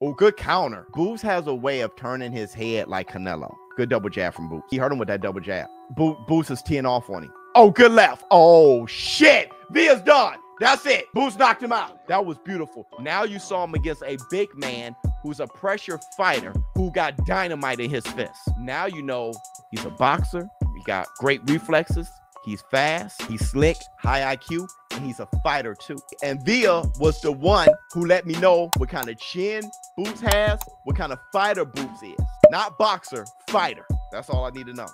Oh, good counter. Boots has a way of turning his head like Canelo. Good double jab from Boots. He hurt him with that double jab. Bo- Boots is teeing off on him. Oh, good left. Oh, shit. Villa's done. That's it. Boots knocked him out. That was beautiful. Now you saw him against a big man who's a pressure fighter who got dynamite in his fist. Now you know he's a boxer. He got great reflexes. He's fast, he's slick, high IQ, and he's a fighter too. And Villa was the one who let me know what kind of chin Boots has, what kind of fighter Boots is. Not boxer, fighter. That's all I need to know.